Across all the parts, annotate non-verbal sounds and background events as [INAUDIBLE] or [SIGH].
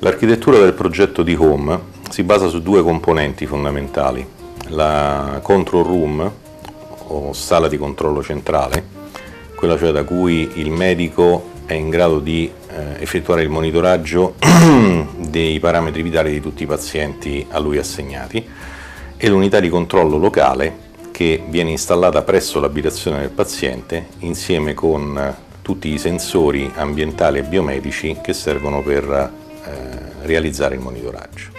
L'architettura del progetto di Home si basa su due componenti fondamentali, la control room o sala di controllo centrale, quella cioè da cui il medico è in grado di eh, effettuare il monitoraggio [CLEARS THROAT] dei parametri vitali di tutti i pazienti a lui assegnati e l'unità di controllo locale che viene installata presso l'abitazione del paziente insieme con tutti i sensori ambientali e biomedici che servono per eh, realizzare il monitoraggio.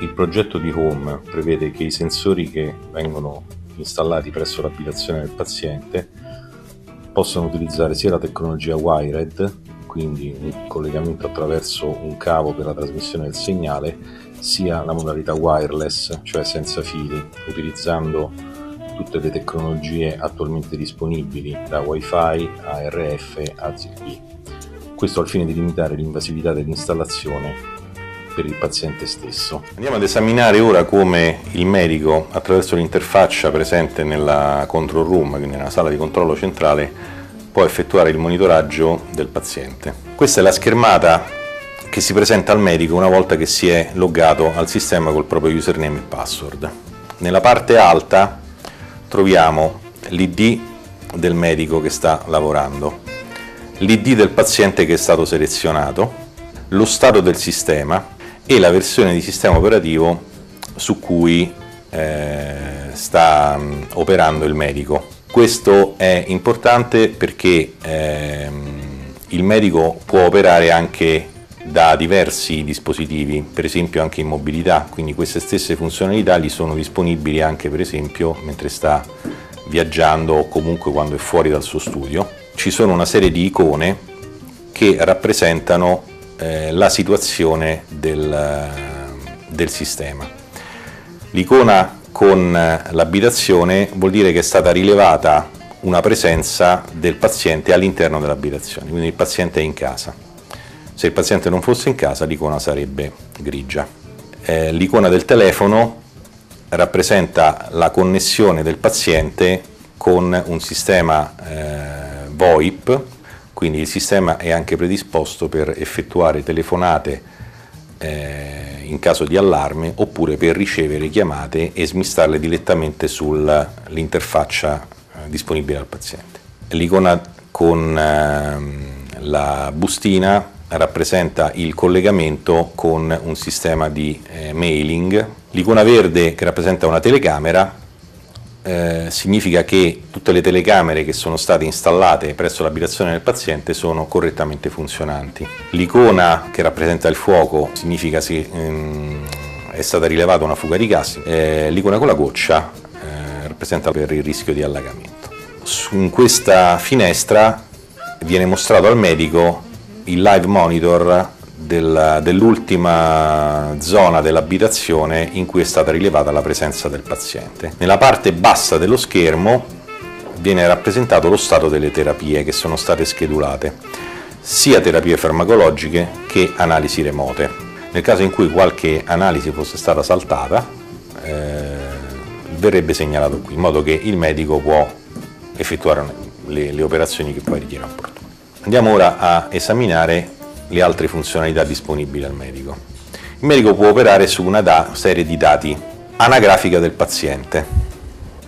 Il progetto di Home prevede che i sensori che vengono installati presso l'abitazione del paziente possano utilizzare sia la tecnologia wired, quindi un collegamento attraverso un cavo per la trasmissione del segnale, sia la modalità wireless, cioè senza fili, utilizzando tutte le tecnologie attualmente disponibili da Wi-Fi a RF a ZigBee questo al fine di limitare l'invasività dell'installazione per il paziente stesso. Andiamo ad esaminare ora come il medico, attraverso l'interfaccia presente nella control room, quindi nella sala di controllo centrale, può effettuare il monitoraggio del paziente. Questa è la schermata che si presenta al medico una volta che si è loggato al sistema col proprio username e password. Nella parte alta troviamo l'ID del medico che sta lavorando l'ID del paziente che è stato selezionato, lo stato del sistema e la versione di sistema operativo su cui eh, sta mm, operando il medico. Questo è importante perché eh, il medico può operare anche da diversi dispositivi, per esempio anche in mobilità, quindi queste stesse funzionalità gli sono disponibili anche per esempio mentre sta viaggiando o comunque quando è fuori dal suo studio ci sono una serie di icone che rappresentano eh, la situazione del, del sistema. L'icona con l'abitazione vuol dire che è stata rilevata una presenza del paziente all'interno dell'abitazione, quindi il paziente è in casa. Se il paziente non fosse in casa l'icona sarebbe grigia. Eh, l'icona del telefono rappresenta la connessione del paziente con un sistema eh, VoIP, quindi il sistema è anche predisposto per effettuare telefonate eh, in caso di allarme oppure per ricevere chiamate e smistarle direttamente sull'interfaccia eh, disponibile al paziente. L'icona con eh, la bustina rappresenta il collegamento con un sistema di eh, mailing. L'icona verde che rappresenta una telecamera eh, significa che tutte le telecamere che sono state installate presso l'abitazione del paziente sono correttamente funzionanti. L'icona che rappresenta il fuoco significa che ehm, è stata rilevata una fuga di gas, eh, l'icona con la goccia eh, rappresenta per il rischio di allagamento. Su, in questa finestra viene mostrato al medico il live monitor del, dell'ultima zona dell'abitazione in cui è stata rilevata la presenza del paziente. Nella parte bassa dello schermo viene rappresentato lo stato delle terapie che sono state schedulate, sia terapie farmacologiche che analisi remote. Nel caso in cui qualche analisi fosse stata saltata, eh, verrebbe segnalato qui, in modo che il medico può effettuare le, le operazioni che poi ritiene opportune. Andiamo ora a esaminare le altre funzionalità disponibili al medico. Il medico può operare su una da serie di dati anagrafica del paziente.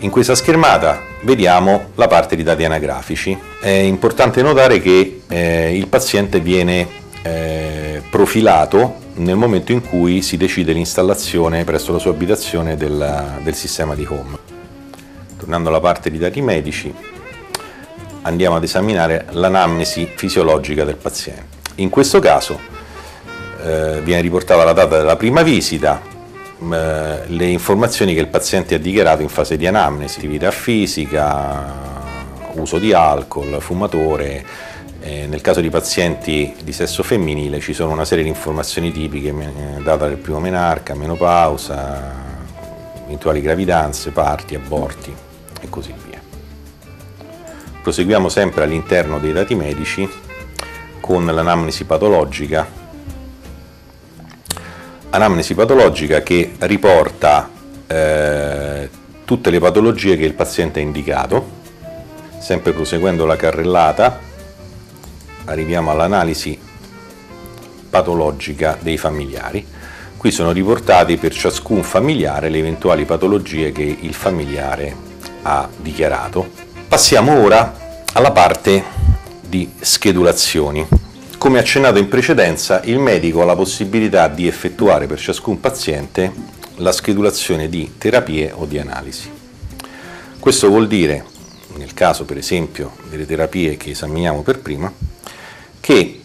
In questa schermata vediamo la parte di dati anagrafici. È importante notare che eh, il paziente viene eh, profilato nel momento in cui si decide l'installazione presso la sua abitazione del, del sistema di home. Tornando alla parte di dati medici, andiamo ad esaminare l'anamnesi fisiologica del paziente. In questo caso eh, viene riportata la data della prima visita, eh, le informazioni che il paziente ha dichiarato in fase di anamnesi, attività fisica, uso di alcol, fumatore, eh, nel caso di pazienti di sesso femminile ci sono una serie di informazioni tipiche, eh, data del primo menarca, menopausa, eventuali gravidanze, parti, aborti e così via. Proseguiamo sempre all'interno dei dati medici con l'anamnesi patologica. Anamnesi patologica che riporta eh, tutte le patologie che il paziente ha indicato. Sempre proseguendo la carrellata arriviamo all'analisi patologica dei familiari. Qui sono riportati per ciascun familiare le eventuali patologie che il familiare ha dichiarato. Passiamo ora alla parte di schedulazioni. Come accennato in precedenza, il medico ha la possibilità di effettuare per ciascun paziente la schedulazione di terapie o di analisi. Questo vuol dire, nel caso per esempio delle terapie che esaminiamo per prima, che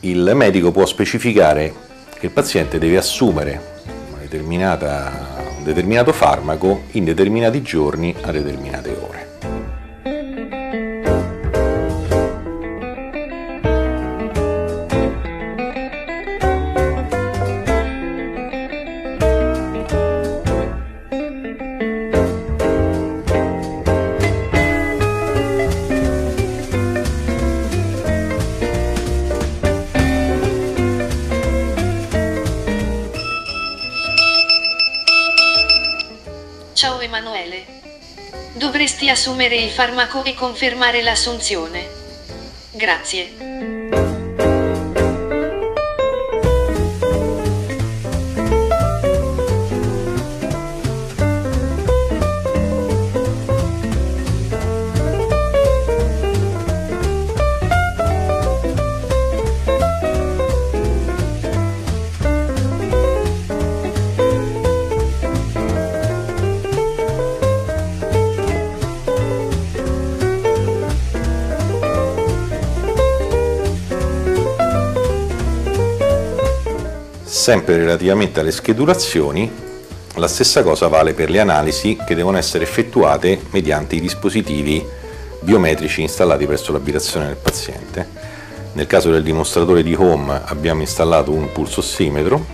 il medico può specificare che il paziente deve assumere un determinato farmaco in determinati giorni a determinate ore. Assumere il farmaco e confermare l'assunzione. Grazie. Sempre relativamente alle schedulazioni, la stessa cosa vale per le analisi che devono essere effettuate mediante i dispositivi biometrici installati presso l'abitazione del paziente. Nel caso del dimostratore di home abbiamo installato un pulsossimetro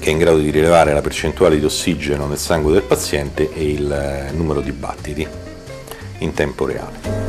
che è in grado di rilevare la percentuale di ossigeno nel sangue del paziente e il eh, numero di battiti in tempo reale.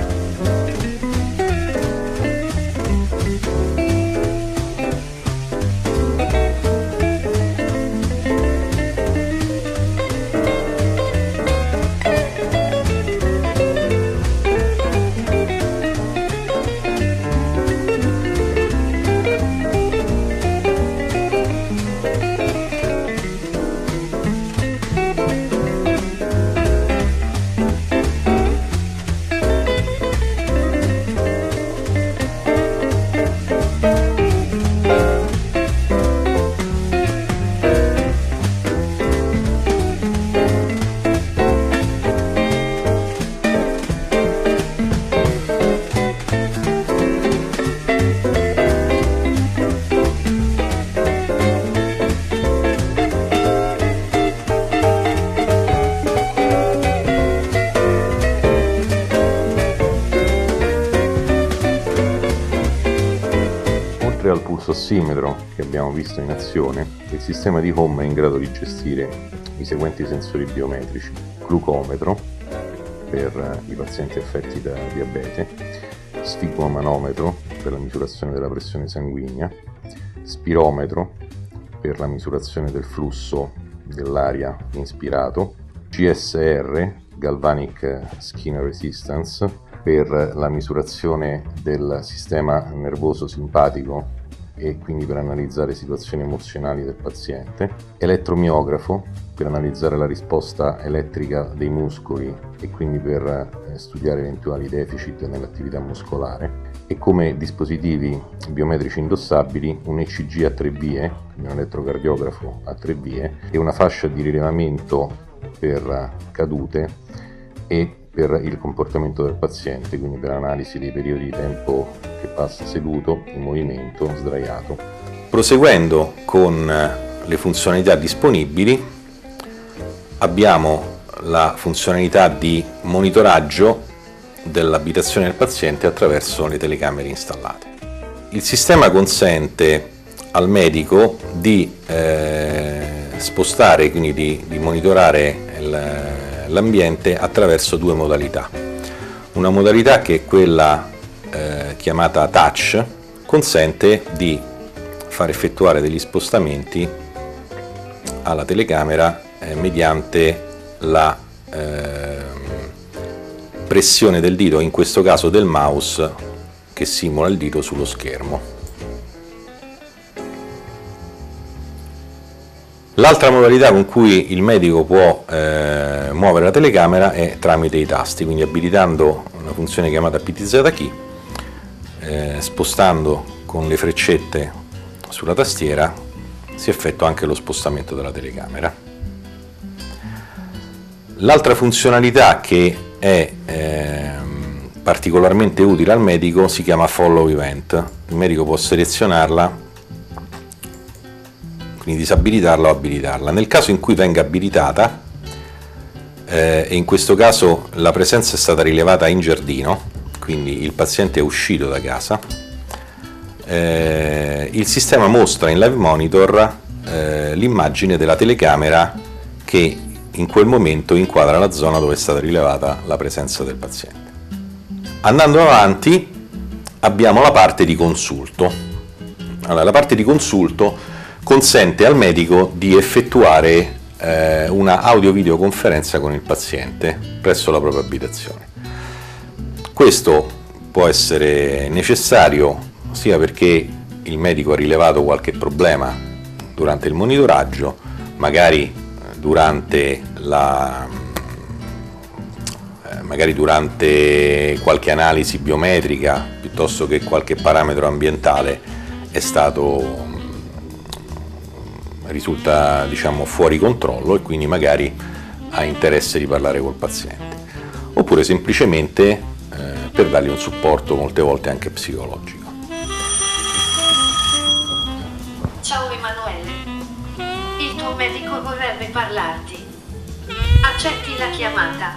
Al pulsossimetro che abbiamo visto in azione, il sistema di home è in grado di gestire i seguenti sensori biometrici. Glucometro per i pazienti affetti da diabete, sfigmomanometro per la misurazione della pressione sanguigna, spirometro per la misurazione del flusso dell'aria inspirato, GSR, Galvanic Skin Resistance, per la misurazione del sistema nervoso simpatico e quindi per analizzare situazioni emozionali del paziente, elettromiografo per analizzare la risposta elettrica dei muscoli e quindi per eh, studiare eventuali deficit nell'attività muscolare. E come dispositivi biometrici indossabili un ECG a tre vie, un elettrocardiografo a tre vie e una fascia di rilevamento per cadute e per il comportamento del paziente, quindi per analisi dei periodi di tempo che passa seduto, in movimento, sdraiato. Proseguendo con le funzionalità disponibili, abbiamo la funzionalità di monitoraggio dell'abitazione del paziente attraverso le telecamere installate. Il sistema consente al medico di eh, spostare, quindi di, di monitorare il, l'ambiente attraverso due modalità. Una modalità che è quella eh, chiamata touch consente di far effettuare degli spostamenti alla telecamera eh, mediante la eh, pressione del dito, in questo caso del mouse che simula il dito sullo schermo. L'altra modalità con cui il medico può eh, muovere la telecamera è tramite i tasti, quindi abilitando una funzione chiamata PTZ Key, eh, spostando con le freccette sulla tastiera si effettua anche lo spostamento della telecamera. L'altra funzionalità che è eh, particolarmente utile al medico si chiama follow event. Il medico può selezionarla quindi disabilitarla o abilitarla. Nel caso in cui venga abilitata, eh, e in questo caso la presenza è stata rilevata in giardino, quindi il paziente è uscito da casa, eh, il sistema mostra in live monitor eh, l'immagine della telecamera che in quel momento inquadra la zona dove è stata rilevata la presenza del paziente. Andando avanti abbiamo la parte di consulto. Allora, la parte di consulto consente al medico di effettuare eh, una audio-videoconferenza con il paziente presso la propria abitazione. Questo può essere necessario sia perché il medico ha rilevato qualche problema durante il monitoraggio, magari eh, durante, la, eh, magari durante qualche analisi biometrica piuttosto che qualche parametro ambientale è stato risulta diciamo, fuori controllo e quindi magari ha interesse di parlare col paziente, oppure semplicemente eh, per dargli un supporto molte volte anche psicologico. Ciao Emanuele, il tuo medico vorrebbe parlarti. Accetti la chiamata.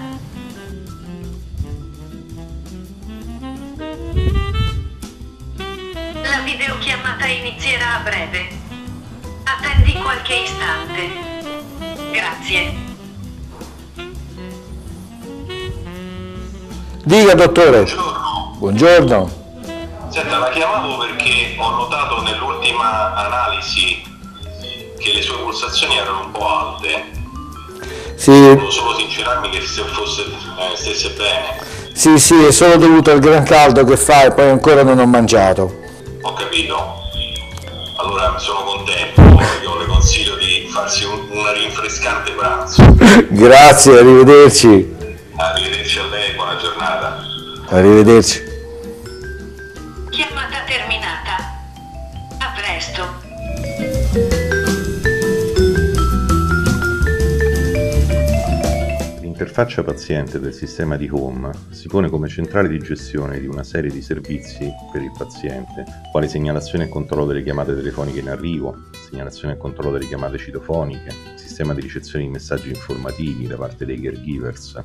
La videochiamata inizierà a breve. Attendi qualche istante. Grazie. Dica dottore. Buongiorno. Buongiorno. Senta, la chiamavo perché ho notato nell'ultima analisi che le sue pulsazioni erano un po' alte. Sì, Volevo solo sincerarmi che se fosse, eh, stesse bene. sì, sì, è solo dovuto al gran caldo che fa e poi ancora non ho mangiato. Ho capito. Allora sono contento. Io le consiglio di farsi un, una rinfrescante pranzo. [LAUGHS] Grazie, arrivederci. Arrivederci a lei, buona giornata. Arrivederci. L'interfaccia paziente del sistema di Home si pone come centrale di gestione di una serie di servizi per il paziente, quali segnalazione e controllo delle chiamate telefoniche in arrivo, segnalazione e controllo delle chiamate citofoniche, sistema di ricezione di messaggi informativi da parte dei caregivers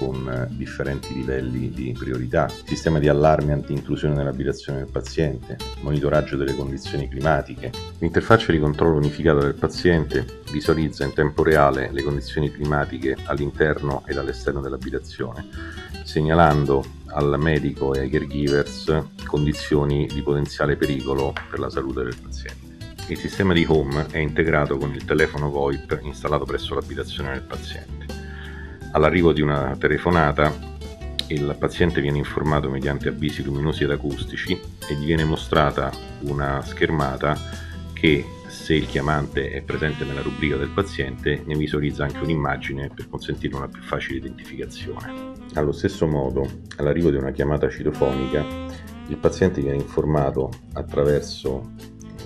con differenti livelli di priorità, sistema di allarme anti-intrusione nell'abitazione del paziente, monitoraggio delle condizioni climatiche. L'interfaccia di controllo unificata del paziente visualizza in tempo reale le condizioni climatiche all'interno ed all'esterno dell'abitazione, segnalando al medico e ai caregivers condizioni di potenziale pericolo per la salute del paziente. Il sistema di home è integrato con il telefono VoIP installato presso l'abitazione del paziente. All'arrivo di una telefonata il paziente viene informato mediante avvisi luminosi ed acustici e gli viene mostrata una schermata che se il chiamante è presente nella rubrica del paziente ne visualizza anche un'immagine per consentire una più facile identificazione. Allo stesso modo, all'arrivo di una chiamata citofonica, il paziente viene informato attraverso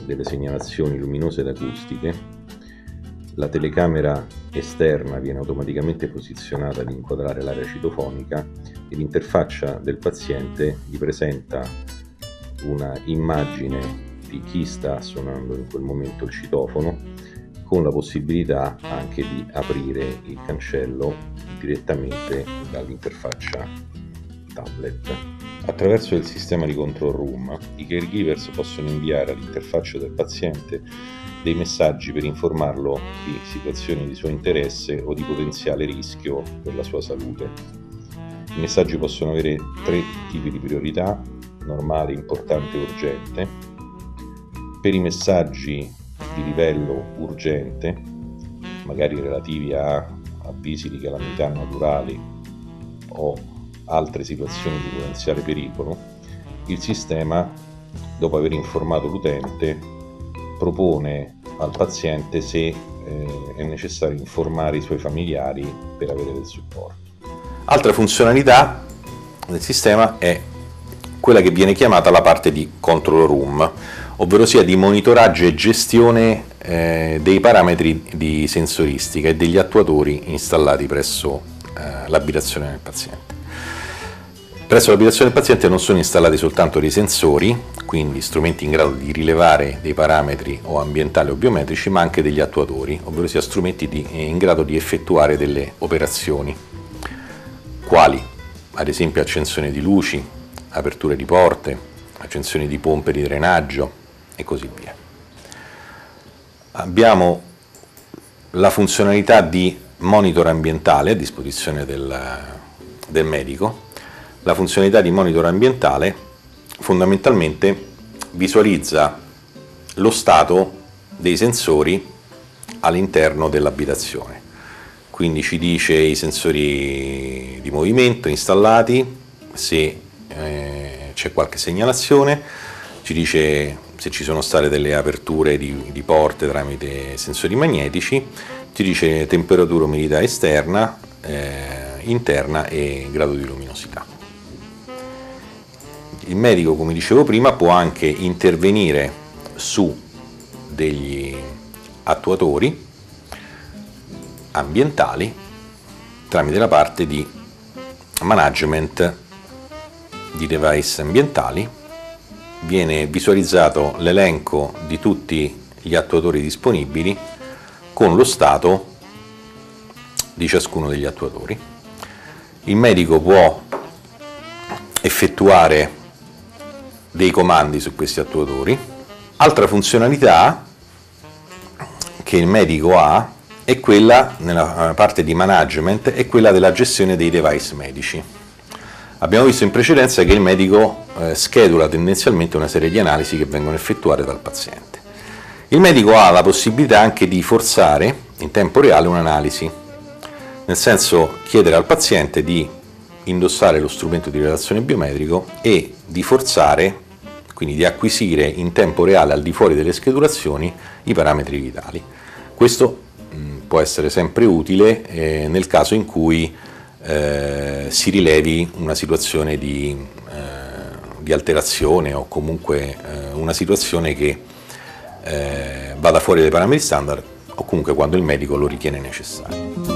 delle segnalazioni luminose ed acustiche la telecamera esterna viene automaticamente posizionata ad inquadrare l'area citofonica e l'interfaccia del paziente gli presenta una immagine di chi sta suonando in quel momento il citofono con la possibilità anche di aprire il cancello direttamente dall'interfaccia tablet. Attraverso il sistema di control room i caregivers possono inviare all'interfaccia del paziente dei messaggi per informarlo di situazioni di suo interesse o di potenziale rischio per la sua salute. I messaggi possono avere tre tipi di priorità, normale, importante e urgente. Per i messaggi di livello urgente, magari relativi a avvisi di calamità naturali o altre situazioni di potenziale pericolo, il sistema, dopo aver informato l'utente, propone al paziente se eh, è necessario informare i suoi familiari per avere del supporto. Altra funzionalità del sistema è quella che viene chiamata la parte di control room, ovvero sia di monitoraggio e gestione eh, dei parametri di sensoristica e degli attuatori installati presso eh, l'abitazione del paziente. Presso l'abitazione del paziente non sono installati soltanto dei sensori, quindi strumenti in grado di rilevare dei parametri o ambientali o biometrici, ma anche degli attuatori, ovvero sia strumenti di, in grado di effettuare delle operazioni, quali ad esempio accensione di luci, aperture di porte, accensione di pompe di drenaggio e così via. Abbiamo la funzionalità di monitor ambientale a disposizione del, del medico. La funzionalità di monitor ambientale fondamentalmente visualizza lo stato dei sensori all'interno dell'abitazione. Quindi ci dice i sensori di movimento installati, se eh, c'è qualche segnalazione, ci dice se ci sono state delle aperture di, di porte tramite sensori magnetici, ci dice temperatura, umidità esterna, eh, interna e grado di luminosità. Il medico, come dicevo prima, può anche intervenire su degli attuatori ambientali tramite la parte di management di device ambientali viene visualizzato l'elenco di tutti gli attuatori disponibili con lo stato di ciascuno degli attuatori. Il medico può effettuare dei comandi su questi attuatori. Altra funzionalità che il medico ha è quella, nella parte di management, è quella della gestione dei device medici. Abbiamo visto in precedenza che il medico eh, schedula tendenzialmente una serie di analisi che vengono effettuate dal paziente. Il medico ha la possibilità anche di forzare in tempo reale un'analisi, nel senso chiedere al paziente di indossare lo strumento di relazione biometrico e di forzare, quindi di acquisire in tempo reale al di fuori delle schedulazioni i parametri vitali. Questo mh, può essere sempre utile eh, nel caso in cui eh, si rilevi una situazione di, eh, di alterazione o comunque eh, una situazione che eh, vada fuori dai parametri standard o comunque quando il medico lo ritiene necessario.